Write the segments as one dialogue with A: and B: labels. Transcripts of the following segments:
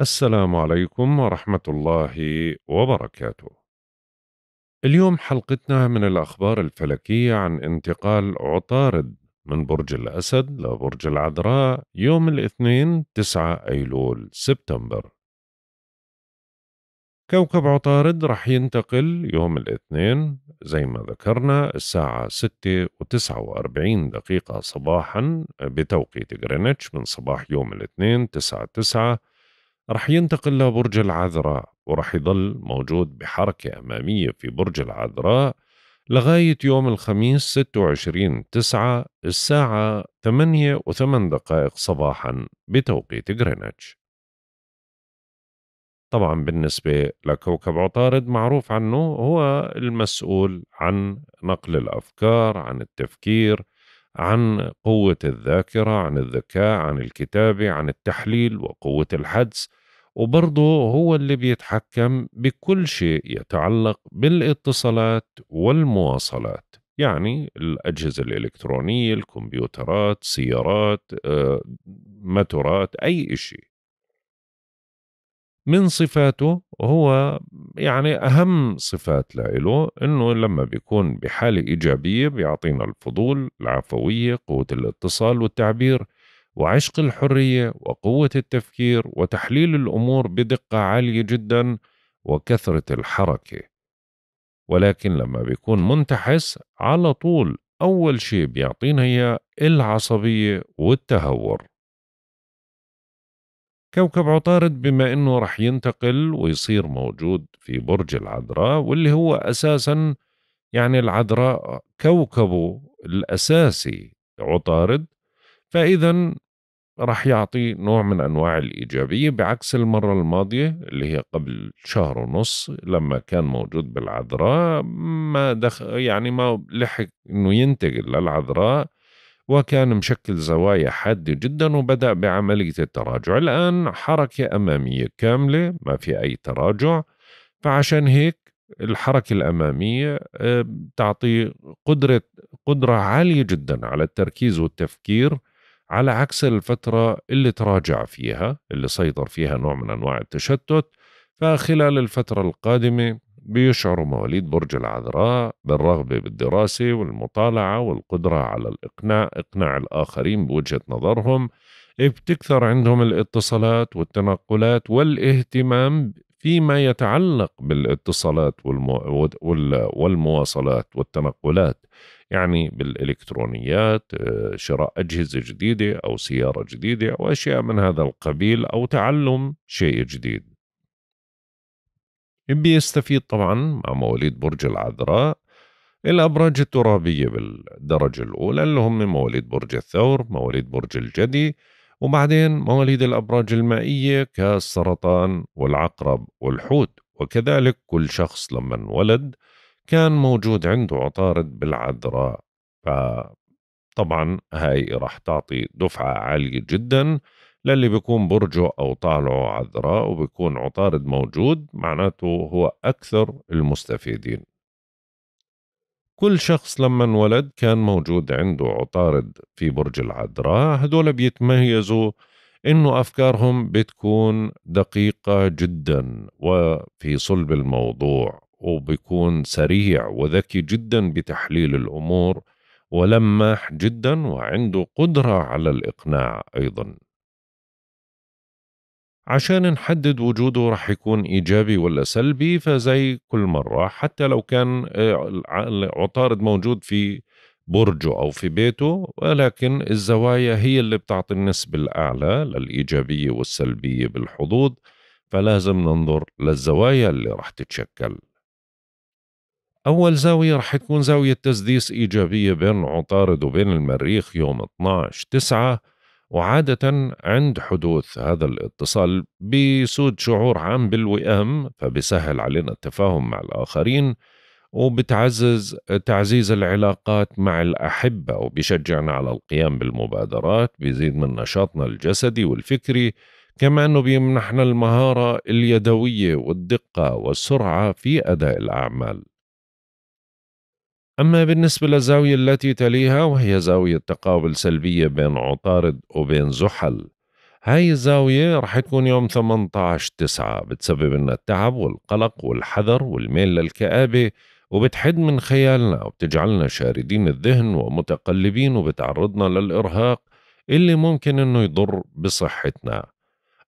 A: السلام عليكم ورحمة الله وبركاته. اليوم حلقتنا من الأخبار الفلكية عن انتقال عطارد من برج الأسد لبرج العذراء يوم الاثنين 9 أيلول سبتمبر. كوكب عطارد رح ينتقل يوم الاثنين زي ما ذكرنا الساعة 6 و49 دقيقة صباحا بتوقيت غرينتش من صباح يوم الاثنين 9 9 رح ينتقل لبرج العذراء ورح يظل موجود بحركة أمامية في برج العذراء لغاية يوم الخميس 26 9 الساعة 8 و8 دقائق صباحا بتوقيت غرينتش. طبعا بالنسبة لكوكب عطارد معروف عنه هو المسؤول عن نقل الأفكار عن التفكير عن قوة الذاكرة عن الذكاء عن الكتابة عن التحليل وقوة الحدس. وبرضه هو اللي بيتحكم بكل شيء يتعلق بالاتصالات والمواصلات يعني الأجهزة الإلكترونية الكمبيوترات سيارات آه، ماتورات أي شيء. من صفاته هو يعني أهم صفات له إنه لما بيكون بحالة إيجابية بيعطينا الفضول العفوية قوة الاتصال والتعبير. وعشق الحرية وقوة التفكير وتحليل الأمور بدقة عالية جدا وكثرة الحركة. ولكن لما بيكون منتحس على طول أول شيء بيعطينا هي العصبية والتهور. كوكب عطارد بما إنه رح ينتقل ويصير موجود في برج العذراء واللي هو أساسا يعني العذراء كوكبه الأساسي عطارد فاذا رح يعطي نوع من أنواع الإيجابية بعكس المرة الماضية اللي هي قبل شهر ونص لما كان موجود بالعذراء ما دخل يعني ما لحق إنه ينتقل للعذراء وكان مشكل زوايا حادة جدا وبدأ بعملية التراجع. الآن حركة أمامية كاملة ما في أي تراجع. فعشان هيك الحركة الأمامية آه، تعطي قدرة قدرة عالية جدا على التركيز والتفكير على عكس الفترة اللي تراجع فيها اللي سيطر فيها نوع من أنواع التشتت فخلال الفترة القادمة بيشعر مواليد برج العذراء بالرغبة بالدراسة والمطالعة والقدرة على الإقناع إقناع الآخرين بوجهة نظرهم بتكثر عندهم الاتصالات والتنقلات والإهتمام فيما يتعلق بالاتصالات والمو... والمواصلات والتنقلات يعني بالإلكترونيات آه، شراء أجهزة جديدة أو سيارة جديدة أو أشياء من هذا القبيل أو تعلم شيء جديد. بيستفيد طبعا مع مواليد برج العذراء الأبراج الترابية بالدرجة الأولى اللي هم مواليد برج الثور مواليد برج الجدي وبعدين مواليد الأبراج المائية كالسرطان والعقرب والحوت وكذلك كل شخص لما انولد كان موجود عنده عطارد بالعذراء. فطبعا هاي راح تعطي دفعة عالية جدا للي بيكون برجه أو طالعه عذراء وبيكون عطارد موجود معناته هو أكثر المستفيدين. كل شخص لما انولد كان موجود عنده عطارد في برج العذراء. هدول بيتميزوا إنه أفكارهم بتكون دقيقة جدا وفي صلب الموضوع وبيكون سريع وذكي جدا بتحليل الأمور ولماح جدا وعنده قدرة على الإقناع أيضا. عشان نحدد وجوده رح يكون إيجابي ولا سلبي فزي كل مرة حتى لو كان آه، عطارد موجود في برجه أو في بيته ولكن الزوايا هي اللي بتعطي النسبة الأعلى للإيجابية والسلبية بالحظوظ فلازم ننظر للزوايا اللي رح تتشكل. أول زاوية رح تكون زاوية تسديس إيجابية بين عطارد وبين المريخ يوم 12 9 وعادة عند حدوث هذا الاتصال بيسود شعور عام بالوئام فبيسهل علينا التفاهم مع الآخرين وبتعزز تعزيز العلاقات مع الأحبة وبيشجعنا على القيام بالمبادرات بيزيد من نشاطنا الجسدي والفكري كما أنه بيمنحنا المهارة اليدوية والدقة والسرعة في أداء الأعمال. أما بالنسبة للزاوية التي تليها وهي زاوية تقابل سلبية بين عطارد وبين زحل هاي الزاوية رح تكون يوم 18 تسعة بتسبب لنا التعب والقلق والحذر والميل للكآبة وبتحد من خيالنا وبتجعلنا شاردين الذهن ومتقلبين وبتعرضنا للإرهاق اللي ممكن إنه يضر بصحتنا.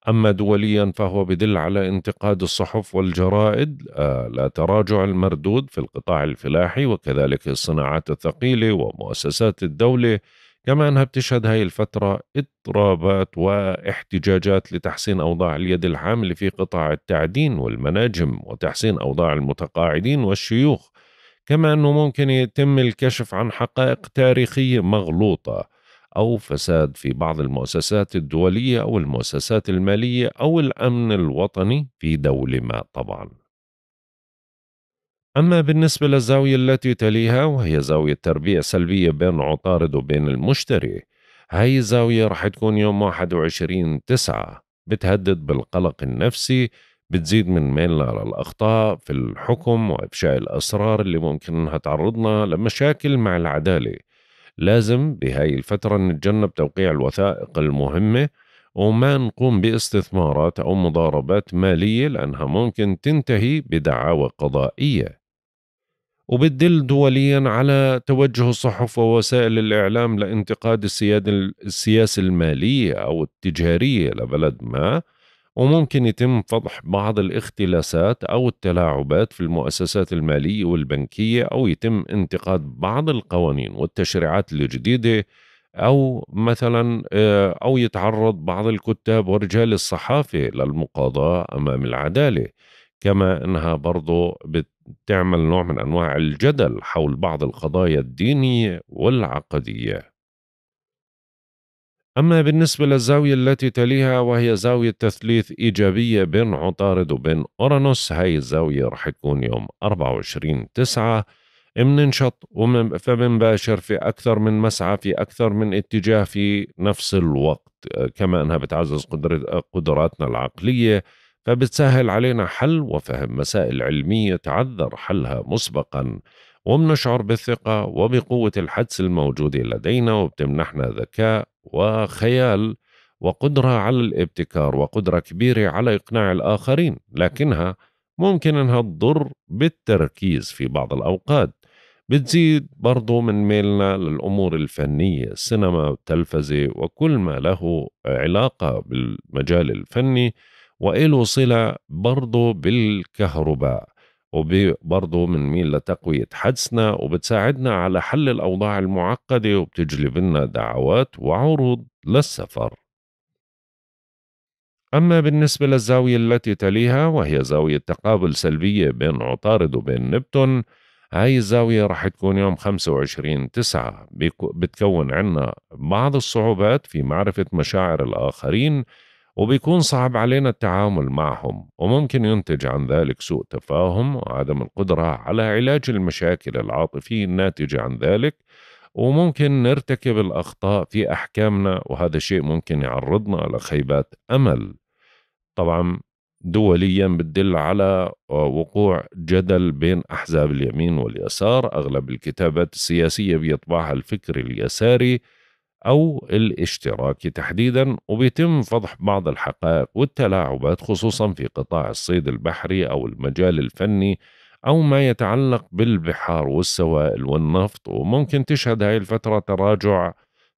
A: أما دوليا فهو بدل على انتقاد الصحف والجرائد آه، لا تراجع المردود في القطاع الفلاحي وكذلك الصناعات الثقيلة ومؤسسات الدولة كما أنها بتشهد هاي الفترة اضطرابات واحتجاجات لتحسين أوضاع اليد العاملة في قطاع التعدين والمناجم وتحسين أوضاع المتقاعدين والشيوخ كما أنه ممكن يتم الكشف عن حقائق تاريخية مغلوطة. أو فساد في بعض المؤسسات الدولية أو المؤسسات المالية أو الأمن الوطني في دولة ما طبعا. أما بالنسبة للزاوية التي تليها وهي زاوية تربية سلبية بين عطارد وبين المشتري هاي الزاوية رح تكون يوم 21 تسعة. بتهدد بالقلق النفسي بتزيد من ميلنا للأخطاء في الحكم وإفشاء الأسرار اللي ممكن أنها تعرضنا لمشاكل مع العدالة. لازم بهاي الفترة نتجنب توقيع الوثائق المهمة وما نقوم باستثمارات أو مضاربات مالية لأنها ممكن تنتهي بدعاوى قضائية. وبتدل دوليا على توجه الصحف ووسائل الإعلام لانتقاد السياسة المالية أو التجارية لبلد ما وممكن يتم فضح بعض الاختلاسات أو التلاعبات في المؤسسات المالية والبنكية أو يتم انتقاد بعض القوانين والتشريعات الجديدة أو مثلا آه، أو يتعرض بعض الكتاب ورجال الصحافة للمقاضاة أمام العدالة. كما أنها برضو بتعمل نوع من أنواع الجدل حول بعض القضايا الدينية والعقدية. أما بالنسبة للزاوية التي تليها وهي زاوية تثليث إيجابية بين عطارد وبين أورانوس هاي الزاوية رح تكون يوم 24 تسعة. مننشط فبنباشر في أكثر من مسعى في أكثر من اتجاه في نفس الوقت. كما أنها بتعزز قدراتنا العقلية فبتسهل علينا حل وفهم مسائل علمية تعذر حلها مسبقا. وبنشعر بالثقة وبقوة الحدس الموجودة لدينا وبتمنحنا ذكاء وخيال وقدرة على الابتكار وقدرة كبيرة على إقناع الآخرين لكنها ممكن أنها تضر بالتركيز في بعض الأوقات بتزيد برضو من ميلنا للأمور الفنية السينما والتلفزة وكل ما له علاقة بالمجال الفني وإله صلة برضو بالكهرباء. وبرضه بنميل لتقوية حدسنا وبتساعدنا على حل الأوضاع المعقدة وبتجلب لنا دعوات وعروض للسفر. أما بالنسبة للزاوية التي تليها وهي زاوية تقابل سلبية بين عطارد وبين نبتون هاي الزاوية رح تكون يوم 25 تسعة. بتكون عنا بعض الصعوبات في معرفة مشاعر الآخرين وبيكون صعب علينا التعامل معهم وممكن ينتج عن ذلك سوء تفاهم وعدم القدرة على علاج المشاكل العاطفية الناتجة عن ذلك وممكن نرتكب الأخطاء في أحكامنا وهذا الشيء ممكن يعرضنا لخيبات أمل. طبعا دوليا بتدل على وقوع جدل بين أحزاب اليمين واليسار. أغلب الكتابات السياسية بيطبعها الفكر اليساري. أو الاشتراكي تحديدا وبيتم فضح بعض الحقائق والتلاعبات خصوصا في قطاع الصيد البحري أو المجال الفني أو ما يتعلق بالبحار والسوائل والنفط. وممكن تشهد هاي الفترة تراجع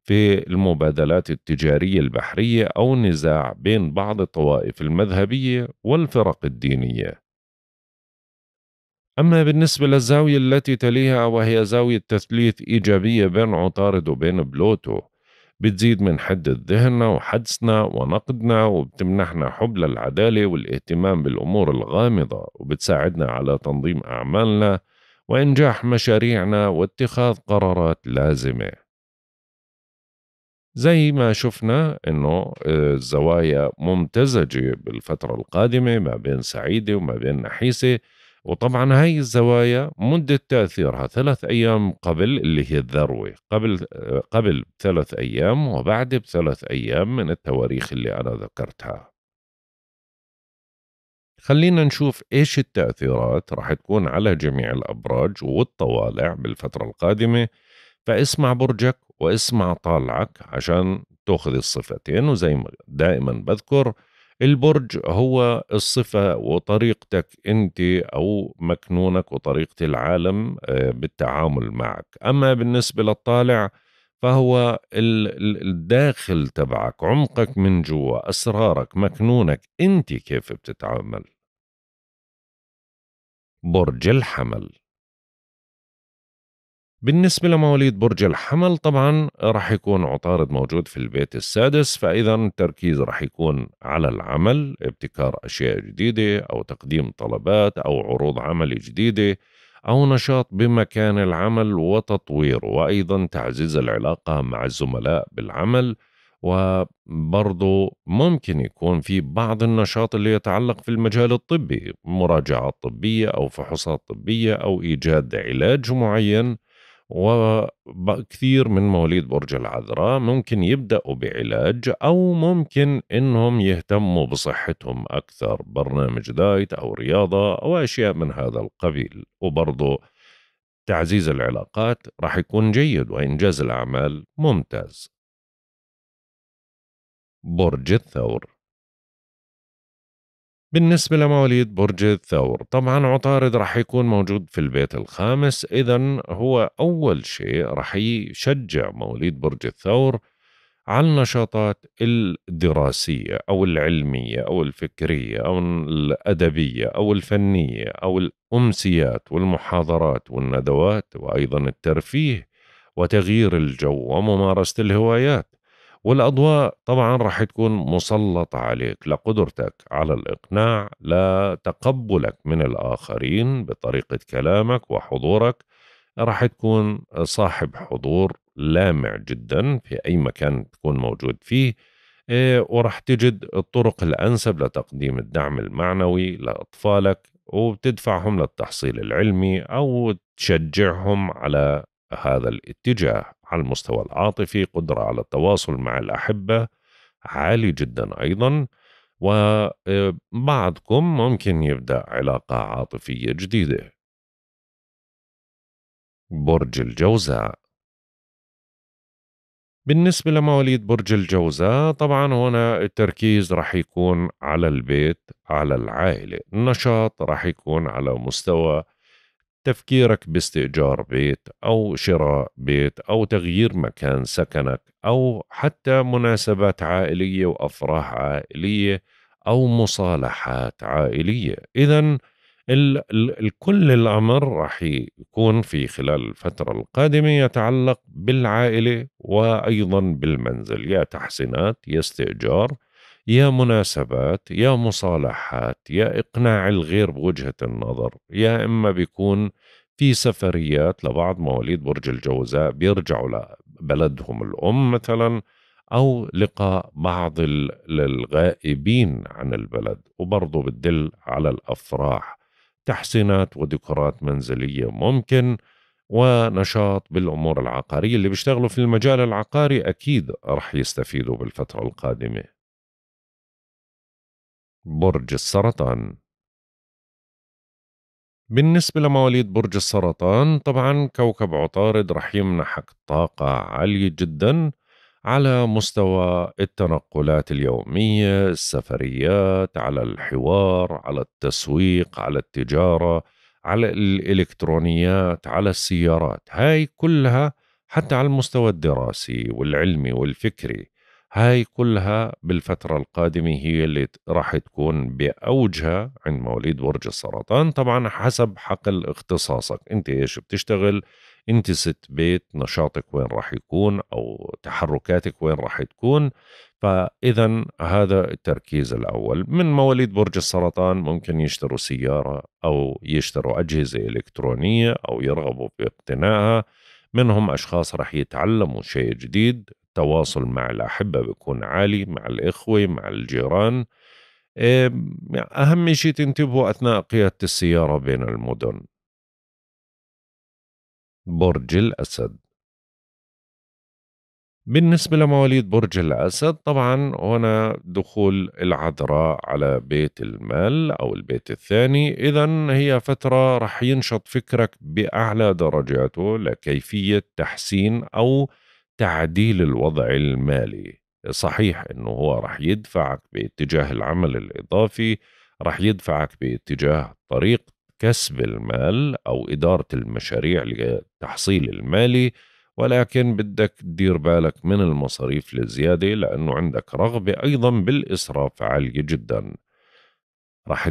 A: في المبادلات التجارية البحرية أو نزاع بين بعض الطوائف المذهبية والفرق الدينية. أما بالنسبة للزاوية التي تليها وهي زاوية تثليث إيجابية بين عطارد وبين بلوتو بتزيد من حدة ذهننا وحدسنا ونقدنا وبتمنحنا حب للعدالة والاهتمام بالأمور الغامضة وبتساعدنا على تنظيم أعمالنا وإنجاح مشاريعنا واتخاذ قرارات لازمة. زي ما شفنا إنه الزوايا ممتزجة بالفترة القادمة ما بين سعيدة وما بين نحيسة. وطبعا هاي الزوايا مدة تأثيرها ثلاث أيام قبل اللي هي الذروة قبل قبل بثلاث أيام وبعد بثلاث أيام من التواريخ اللي أنا ذكرتها. خلينا نشوف إيش التأثيرات راح تكون على جميع الأبراج والطوالع بالفترة القادمة. فاسمع برجك واسمع طالعك عشان تأخذ الصفتين وزي ما دائما بذكر البرج هو الصفة وطريقتك أنت أو مكنونك وطريقة العالم آه، بالتعامل معك. أما بالنسبة للطالع فهو الداخل تبعك عمقك من جوا أسرارك مكنونك أنت كيف بتتعامل؟ برج الحمل. بالنسبة لمواليد برج الحمل طبعا راح يكون عطارد موجود في البيت السادس فإذا التركيز راح يكون على العمل ابتكار أشياء جديدة أو تقديم طلبات أو عروض عمل جديدة أو نشاط بمكان العمل وتطويره وأيضا تعزيز العلاقة مع الزملاء بالعمل وبرضه ممكن يكون في بعض النشاط اللي يتعلق في المجال الطبي مراجعات طبية أو فحوصات طبية أو إيجاد علاج معين وكثير من مواليد برج العذراء ممكن يبدأوا بعلاج أو ممكن إنهم يهتموا بصحتهم أكثر برنامج دايت أو رياضة أو أشياء من هذا القبيل. وبرضه تعزيز العلاقات راح يكون جيد وإنجاز الأعمال ممتاز. برج الثور بالنسبة لمواليد برج الثور طبعا عطارد رح يكون موجود في البيت الخامس إذا هو أول شيء رح يشجع مواليد برج الثور على النشاطات الدراسية أو العلمية أو الفكرية أو الأدبية أو الفنية أو الأمسيات والمحاضرات والندوات وأيضا الترفيه وتغيير الجو وممارسة الهوايات. والأضواء طبعا راح تكون مسلطة عليك لقدرتك على الإقناع لتقبلك من الآخرين بطريقة كلامك وحضورك. راح تكون صاحب حضور لامع جدا في أي مكان تكون موجود فيه. إيه، وراح تجد الطرق الأنسب لتقديم الدعم المعنوي لأطفالك وبتدفعهم للتحصيل العلمي أو تشجعهم على هذا الاتجاه على المستوى العاطفي قدرة على التواصل مع الأحبة عالي جدا أيضا. وبعضكم ممكن يبدأ علاقة عاطفية جديدة. برج الجوزاء. بالنسبة لمواليد برج الجوزاء طبعا هنا التركيز راح يكون على البيت على العائلة. النشاط راح يكون على مستوى تفكيرك باستئجار بيت أو شراء بيت أو تغيير مكان سكنك أو حتى مناسبات عائلية وأفراح عائلية أو مصالحات عائلية. إذا كل الأمر راح يكون في خلال الفترة القادمة يتعلق بالعائلة وأيضا بالمنزل. يا تحسينات يا استئجار يا مناسبات يا مصالحات يا إقناع الغير بوجهة النظر يا إما بيكون في سفريات لبعض مواليد برج الجوزاء بيرجعوا لبلدهم الأم مثلا أو لقاء بعض الغائبين عن البلد وبرضه بتدل على الأفراح. تحسينات وديكورات منزلية ممكن ونشاط بالأمور العقارية. اللي بيشتغلوا في المجال العقاري أكيد رح يستفيدوا بالفترة القادمة. برج السرطان. بالنسبة لمواليد برج السرطان طبعا كوكب عطارد رح يمنحك طاقة عالية جدا على مستوى التنقلات اليومية السفريات على الحوار على التسويق على التجارة على الإلكترونيات على السيارات. هاي كلها حتى على المستوى الدراسي والعلمي والفكري. هاي كلها بالفترة القادمة هي اللي راح تكون بأوجها عند مواليد برج السرطان طبعا حسب حقل اختصاصك. أنت إيش بتشتغل؟ أنت ست بيت نشاطك وين راح يكون؟ أو تحركاتك وين راح تكون؟ فاذا هذا التركيز الأول. من مواليد برج السرطان ممكن يشتروا سيارة أو يشتروا أجهزة إلكترونية أو يرغبوا في اقتنائها. منهم أشخاص راح يتعلموا شيء جديد. التواصل مع الأحبة بيكون عالي مع الإخوة مع الجيران. أهم شيء تنتبهوا أثناء قيادة السيارة بين المدن. برج الأسد. بالنسبة لمواليد برج الأسد طبعا هنا دخول العذراء على بيت المال أو البيت الثاني. إذا هي فترة رح ينشط فكرك بأعلى درجاته لكيفية تحسين أو تعديل الوضع المالي. صحيح إنه هو رح يدفعك باتجاه العمل الإضافي رح يدفعك باتجاه طريق كسب المال أو إدارة المشاريع لتحصيل المالي ولكن بدك تدير بالك من المصاريف الزيادة لأنه عندك رغبة أيضا بالإسراف عاليه جدا. رح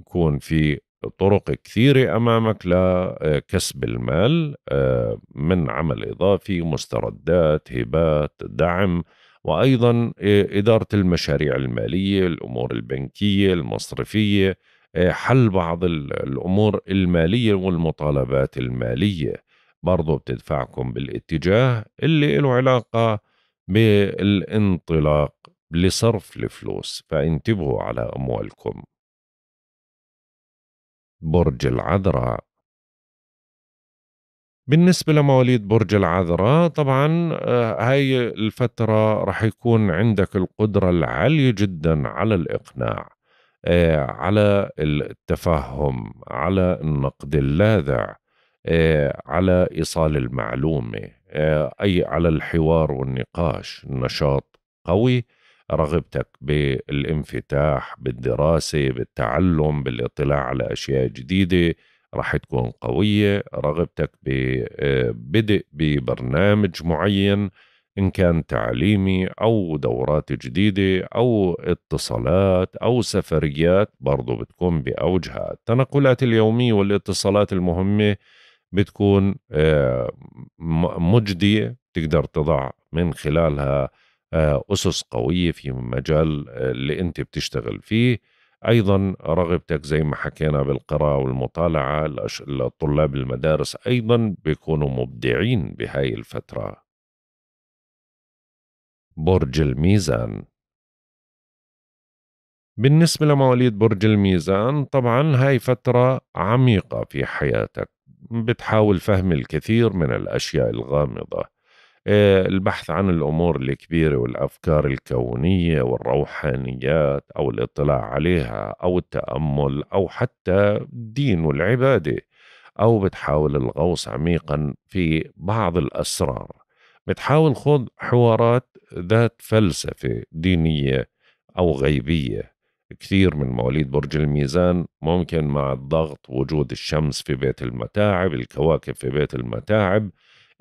A: يكون في طرق كثيرة أمامك لكسب المال آه، من عمل إضافي مستردات هبات دعم وأيضا إدارة المشاريع المالية الأمور البنكية المصرفية آه، حل بعض الأمور المالية والمطالبات المالية. برضو بتدفعكم بالاتجاه اللي له علاقة بالانطلاق لصرف الفلوس. فانتبهوا على أموالكم. برج العذراء. بالنسبة لمواليد برج العذراء طبعا آه، هاي الفترة رح يكون عندك القدرة العالية جدا على الإقناع آه، على التفهم على النقد اللاذع آه، على إيصال المعلومة أي على الحوار والنقاش. نشاط قوي رغبتك بالانفتاح بالدراسة بالتعلم بالاطلاع على أشياء جديدة راح تكون قوية. رغبتك ببدء ببرنامج معين إن كان تعليمي أو دورات جديدة أو اتصالات أو سفريات برضو بتكون بأوجها التنقلات اليومية والاتصالات المهمة بتكون آه، مجدية تقدر تضع من خلالها آه، أسس قوية في مجال آه، اللي أنت بتشتغل فيه. أيضا رغبتك زي ما حكينا بالقراءة والمطالعة لطلاب المدارس أيضا بيكونوا مبدعين بهاي الفترة. برج الميزان. بالنسبة لمواليد برج الميزان طبعا هاي فترة عميقة في حياتك. بتحاول فهم الكثير من الأشياء الغامضة. آه، البحث عن الأمور الكبيرة والأفكار الكونية والروحانيات أو الاطلاع عليها أو التأمل أو حتى الدين والعبادة أو بتحاول الغوص عميقا في بعض الأسرار. بتحاول خوض حوارات ذات فلسفة دينية أو غيبية. كثير من مواليد برج الميزان ممكن مع الضغط وجود الشمس في بيت المتاعب الكواكب في بيت المتاعب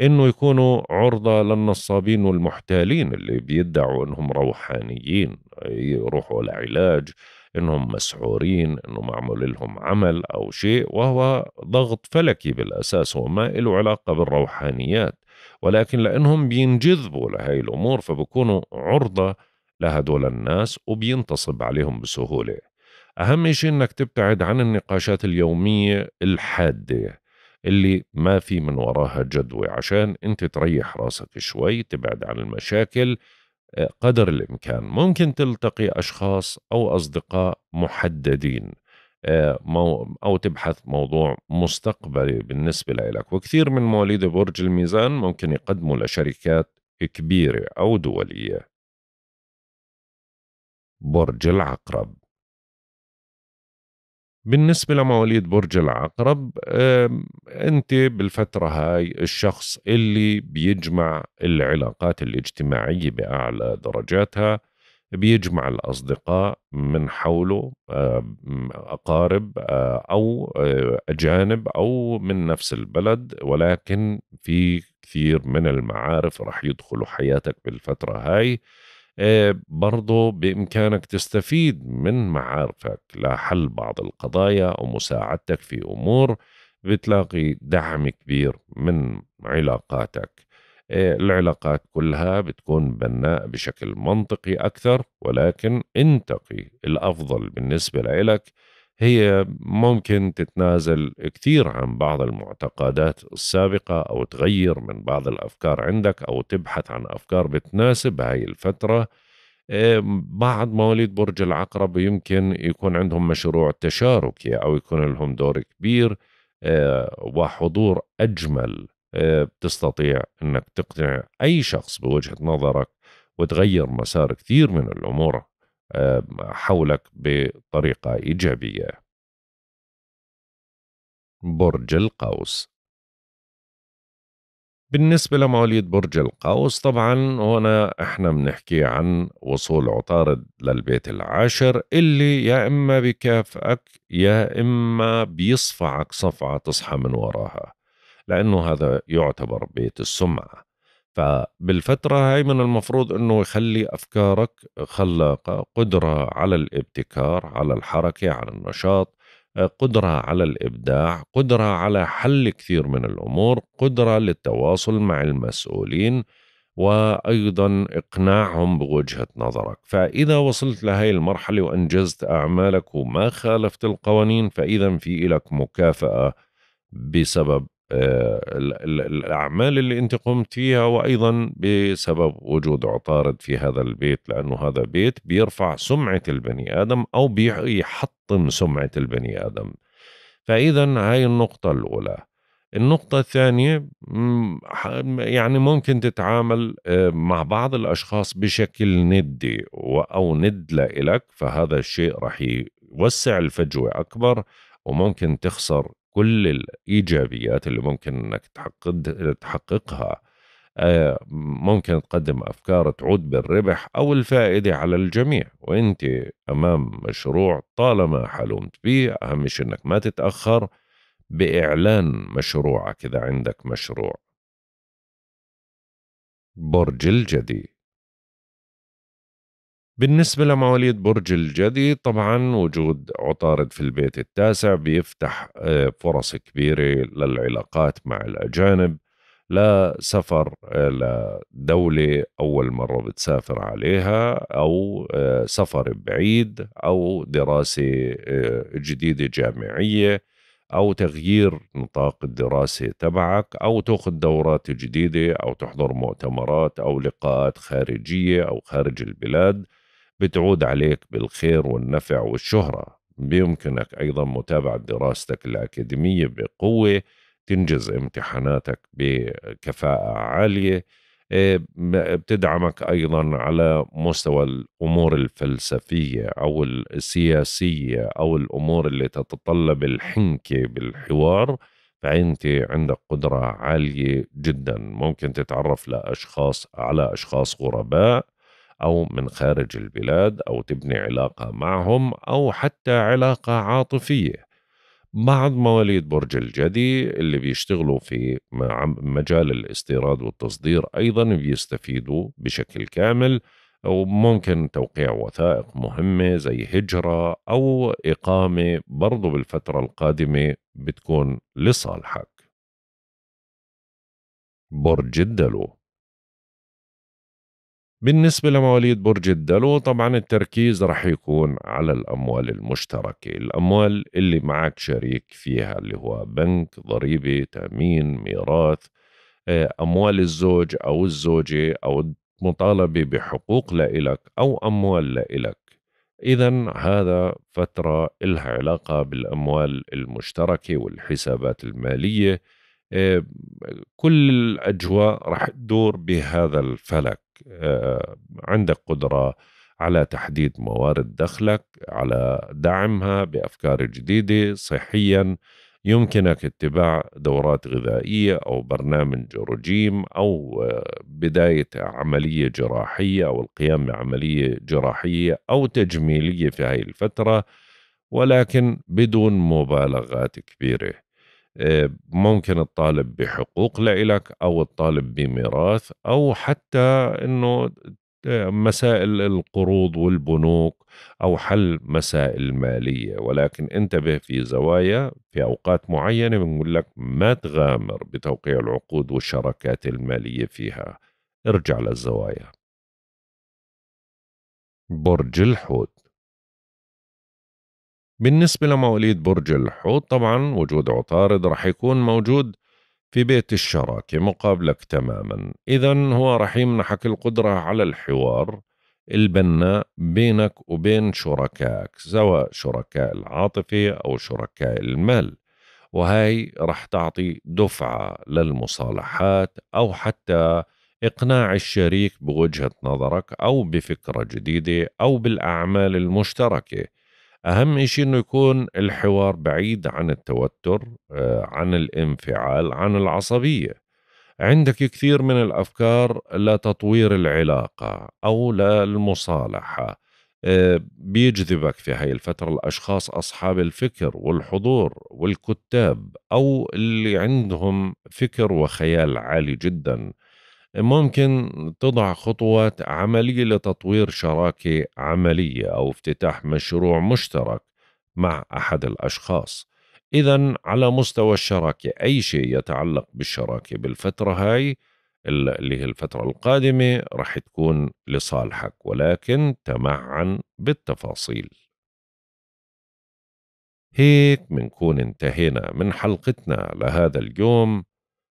A: إنه يكونوا عرضة للنصابين والمحتالين اللي بيدعوا إنهم روحانيين يروحوا لعلاج إنهم مسحورين إنه معمول لهم عمل أو شيء وهو ضغط فلكي بالأساس وما له علاقة بالروحانيات. ولكن لأنهم بينجذبوا لهي الأمور فبكونوا عرضة لهدول الناس وبينتصب عليهم بسهولة. أهم شيء أنك تبتعد عن النقاشات اليومية الحادة. اللي ما في من وراها جدوى عشان أنت تريح راسك شوي تبعد عن المشاكل آه، قدر الإمكان. ممكن تلتقي أشخاص أو أصدقاء محددين آه، أو تبحث موضوع مستقبلي بالنسبة لك. وكثير من مواليد برج الميزان ممكن يقدموا لشركات كبيرة أو دولية. برج العقرب. بالنسبة لمواليد برج العقرب أنت بالفترة هاي الشخص اللي بيجمع العلاقات الاجتماعية بأعلى درجاتها بيجمع الأصدقاء من حوله أقارب أو أجانب أو من نفس البلد ولكن في كثير من المعارف رح يدخلوا حياتك بالفترة هاي. برضو بإمكانك تستفيد من معارفك لحل بعض القضايا أو مساعدتك في أمور بتلاقي دعم كبير من علاقاتك. آه، العلاقات كلها بتكون بناء بشكل منطقي أكثر ولكن انتقي الأفضل بالنسبة لك هي ممكن تتنازل كثير عن بعض المعتقدات السابقة أو تغير من بعض الأفكار عندك أو تبحث عن أفكار بتناسب هاي الفترة. بعض مواليد برج العقرب يمكن يكون عندهم مشروع تشاركي أو يكون لهم دور كبير آه، وحضور أجمل آه، بتستطيع أنك تقنع أي شخص بوجهة نظرك وتغير مسار كثير من الأمور. حولك بطريقة إيجابية. برج القوس. بالنسبة لمواليد برج القوس طبعا هنا إحنا بنحكي عن وصول عطارد للبيت العاشر اللي يا إما بكافئك يا إما بيصفعك صفعة تصحى من وراها لأنه هذا يعتبر بيت السمعة. فبالفترة هاي من المفروض إنه يخلي أفكارك خلاقة قدرة على الابتكار على الحركة على النشاط قدرة على الإبداع قدرة على حل كثير من الأمور قدرة للتواصل مع المسؤولين وأيضا إقناعهم بوجهة نظرك. فإذا وصلت لهي المرحلة وأنجزت أعمالك وما خالفت القوانين فإذا في لك مكافأة بسبب آه، الأعمال اللي أنت قمت فيها وأيضا بسبب وجود عطارد في هذا البيت لأنه هذا بيت بيرفع سمعة البني آدم أو بيحطم سمعة البني آدم. فإذا هاي النقطة الأولى. النقطة الثانية يعني ممكن تتعامل آه، مع بعض الأشخاص بشكل ندي أو ند لإلك فهذا الشيء رح يوسع الفجوة أكبر. وممكن تخسر كل الإيجابيات اللي ممكن إنك تحققها. آه، ممكن تقدم أفكار تعود بالربح أو الفائدة على الجميع. وأنت أمام مشروع طالما حلمت به أهم شيء أنك ما تتأخر بإعلان مشروعك إذا عندك مشروع. برج الجدي بالنسبة لمواليد برج الجدي طبعا وجود عطارد في البيت التاسع بيفتح آه، فرص كبيرة للعلاقات مع الأجانب لسفر آه، لدولة أول مرة بتسافر عليها أو آه، سفر بعيد أو دراسة جديدة جامعية أو تغيير نطاق الدراسة تبعك أو تأخذ دورات جديدة أو تحضر مؤتمرات أو لقاءات خارجية أو خارج البلاد. بتعود عليك بالخير والنفع والشهرة. بيمكنك أيضا متابعة دراستك الأكاديمية بقوة تنجز امتحاناتك بكفاءة عالية. إيه، بتدعمك أيضا على مستوى الأمور الفلسفية أو السياسية أو الأمور اللي تتطلب الحنكة بالحوار. فأنت عندك قدرة عالية جدا. ممكن تتعرف لأشخاص على أشخاص غرباء. أو من خارج البلاد أو تبني علاقة معهم أو حتى علاقة عاطفية. بعض مواليد برج الجدي اللي بيشتغلوا في مجال الاستيراد والتصدير أيضا بيستفيدوا بشكل كامل وممكن توقيع وثائق مهمة زي هجرة أو إقامة برضو بالفترة القادمة بتكون لصالحك. برج الدلو بالنسبة لمواليد برج الدلو طبعا التركيز رح يكون على الأموال المشتركة. الأموال اللي معك شريك فيها اللي هو بنك ضريبة تأمين ميراث آه، أموال الزوج أو الزوجة أو مطالبة بحقوق لإلك أو أموال لإلك. إذا هذا فترة إلها علاقة بالأموال المشتركة والحسابات المالية. آه، كل الأجواء رح تدور بهذا الفلك. عندك قدرة على تحديد موارد دخلك على دعمها بأفكار جديدة صحيا يمكنك اتباع دورات غذائية أو برنامج رجيم أو آه، بداية عملية جراحية أو القيام بعملية جراحية أو تجميلية في هذه الفترة ولكن بدون مبالغات كبيرة. آه، ممكن الطالب بحقوق لإلك أو الطالب بميراث أو حتى أنه مسائل القروض والبنوك أو حل مسائل مالية. ولكن انتبه في زوايا في أوقات معينة بنقول لك ما تغامر بتوقيع العقود والشراكات المالية فيها. ارجع للزوايا. برج الحوت. بالنسبة لمواليد برج الحوت طبعا وجود عطارد رح يكون موجود في بيت الشراكة مقابلك تماما. إذا هو رح يمنحك القدرة على الحوار البناء بينك وبين شركائك سواء شركاء العاطفة أو شركاء المال. وهي رح تعطي دفعة للمصالحات أو حتى إقناع الشريك بوجهة نظرك أو بفكرة جديدة أو بالأعمال المشتركة. أهم شيء إنه يكون الحوار بعيد عن التوتر آه، عن الانفعال عن العصبية. عندك كثير من الأفكار لتطوير العلاقة أو للمصالحة آه، بيجذبك في هاي الفترة الأشخاص أصحاب الفكر والحضور والكتاب أو اللي عندهم فكر وخيال عالي جدا. ممكن تضع خطوات عملية لتطوير شراكة عملية أو افتتاح مشروع مشترك مع أحد الأشخاص. إذا على مستوى الشراكة أي شيء يتعلق بالشراكة بالفترة هاي اللي هي الفترة القادمة رح تكون لصالحك ولكن تمعن بالتفاصيل. هيك منكون انتهينا من حلقتنا لهذا اليوم.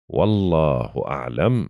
A: والله أعلم.